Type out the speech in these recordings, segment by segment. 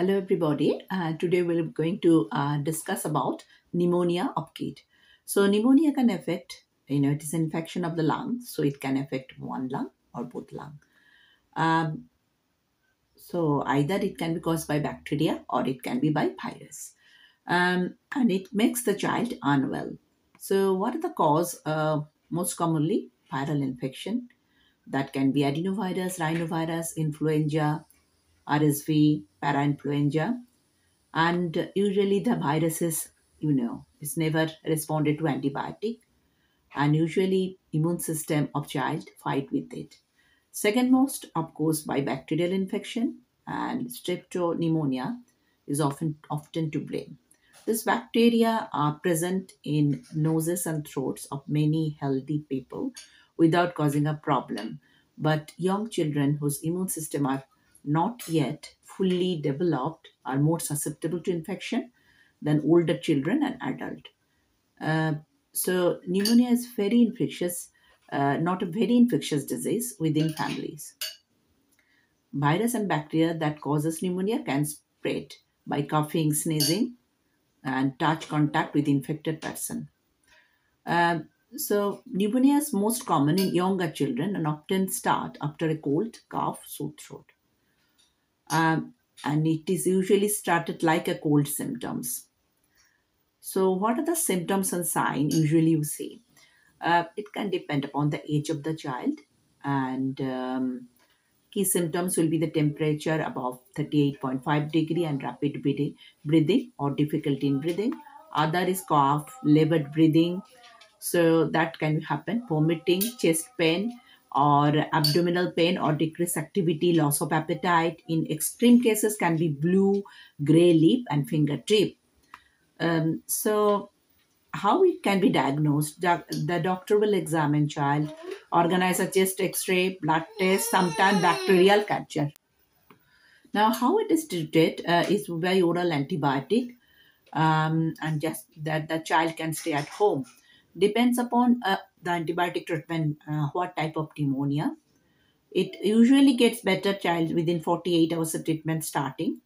Hello, everybody. Uh, today we're going to uh, discuss about pneumonia of kid. So pneumonia can affect, you know, it is an infection of the lung, so it can affect one lung or both lung. Um, so either it can be caused by bacteria or it can be by virus, um, and it makes the child unwell. So what are the cause? Uh, most commonly viral infection that can be adenovirus, rhinovirus, influenza, RSV, parainfluenza, and usually the viruses, you know, is never responded to antibiotic, and usually immune system of child fight with it. Second most, of course, by bacterial infection and streptopneumonia is often often to blame. These bacteria are present in noses and throats of many healthy people without causing a problem. But young children whose immune system are not yet fully developed are more susceptible to infection than older children and adult. Uh, so pneumonia is very infectious, uh, not a very infectious disease within families. Virus and bacteria that causes pneumonia can spread by coughing, sneezing, and touch contact with infected person. Uh, so pneumonia is most common in younger children and often start after a cold, cough, sore throat um, and it is usually started like a cold symptoms. So, what are the symptoms and signs usually you see? Uh, it can depend upon the age of the child, and um, key symptoms will be the temperature above 38.5 degree and rapid breathing, breathing or difficulty in breathing. Other is cough, labored breathing. So that can happen. Vomiting, chest pain, or abdominal pain or decreased activity, loss of appetite. In extreme cases, can be blue, gray lip, and fingertip. Um, so, how it can be diagnosed? The doctor will examine child, organize a chest X-ray, blood test, sometimes bacterial culture. Now, how it is treated uh, is by oral antibiotic, um, and just that the child can stay at home depends upon uh, the antibiotic treatment, uh, what type of pneumonia. It usually gets better child within 48 hours of treatment starting.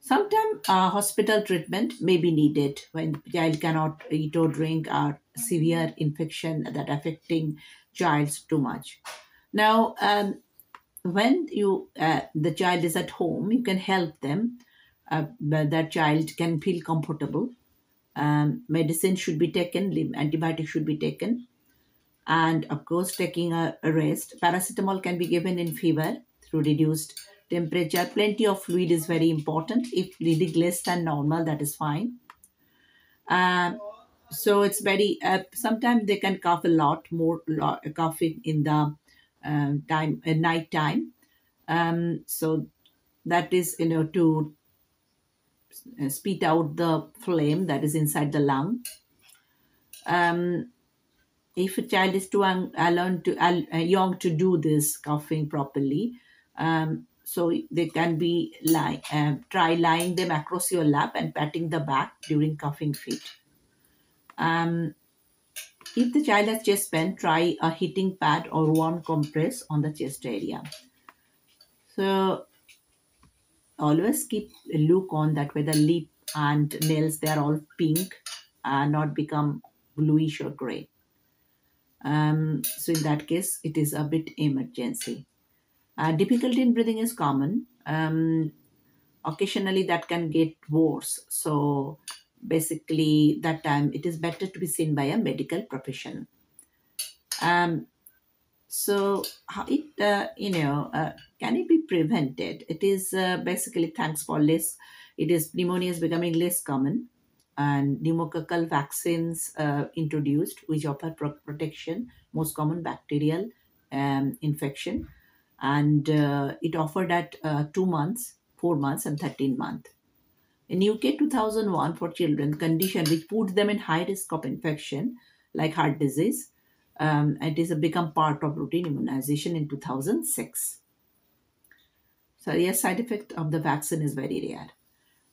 Sometimes uh, hospital treatment may be needed when the child cannot eat or drink or severe infection that affecting child too much. Now, um, when you uh, the child is at home, you can help them. Uh, that child can feel comfortable um, medicine should be taken, antibiotic should be taken, and of course, taking a, a rest. Paracetamol can be given in fever through reduced temperature. Plenty of fluid is very important. If bleeding less than normal, that is fine. Um, so it's very. Uh, sometimes they can cough a lot more, lot, coughing in the uh, time uh, night time. Um, so that is you know to spit out the phlegm that is inside the lung. Um, if a child is too young, uh, to, uh, young to do this coughing properly, um, so they can be lie, uh, try lying them across your lap and patting the back during coughing fit. Um, if the child has chest pain, try a heating pad or warm compress on the chest area. So always keep a look on that whether lip and nails they are all pink and not become bluish or gray. Um, so in that case it is a bit emergency. Uh, difficulty in breathing is common. Um, occasionally that can get worse. So basically that time it is better to be seen by a medical professional. Um, so how it uh, you know uh, can it be prevented? It is uh, basically thanks for less. It is pneumonia is becoming less common, and pneumococcal vaccines uh, introduced which offer pro- protection most common bacterial um, infection, and uh, it offered at uh, two months, four months, and thirteen months. In UK 2001 for children, condition which puts them in high risk of infection like heart disease um, it is become part of routine immunization in 2006. So yes, side effect of the vaccine is very rare.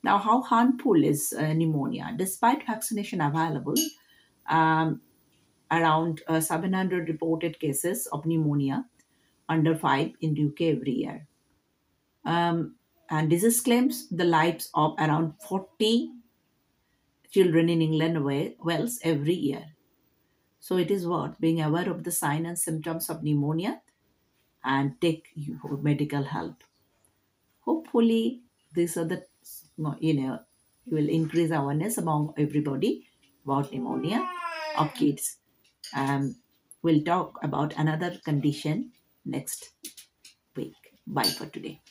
Now, how harmful is uh, pneumonia? Despite vaccination available, um, around uh, 700 reported cases of pneumonia under 5 in UK every year. Um, And disease claims the lives of around 40 children in England and Wales every year. So it is worth being aware of the sign and symptoms of pneumonia and take medical help. Hopefully, these are the you know will increase awareness among everybody about pneumonia of kids. Um, we'll talk about another condition next week. Bye for today.